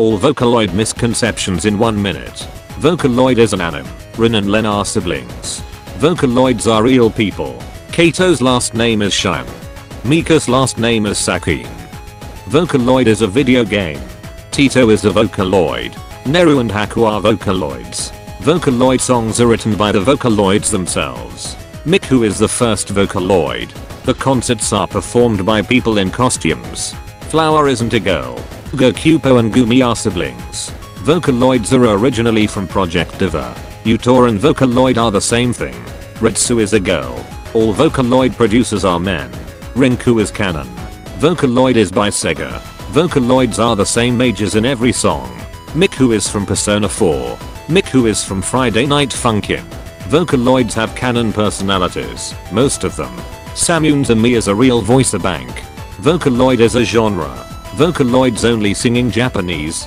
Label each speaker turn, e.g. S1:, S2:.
S1: All Vocaloid misconceptions in 1 minute. Vocaloid is an anime. Rin and Len are siblings. Vocaloids are real people. Kaito's last name is Shion. Meiko's last name is Sakine. Vocaloid is a video game. Teto is a Vocaloid. Neru and Haku are Vocaloids. Vocaloid songs are written by the Vocaloids themselves. Miku is the first Vocaloid. The concerts are performed by people in costumes. Flower isn't a girl. Gakupo and Gumi are siblings. Vocaloids are originally from Project Diva. UTAU and Vocaloid are the same thing. Ritsu is a girl. All Vocaloid producers are men. Rinku is canon. Vocaloid is by Sega. Vocaloids are the same ages in every song. Miku is from Persona 4. Miku is from Friday Night Funkin'. Vocaloids have canon personalities, most of them. Samune me is a real voice bank. Vocaloid is a genre. Vocaloids only singing Japanese,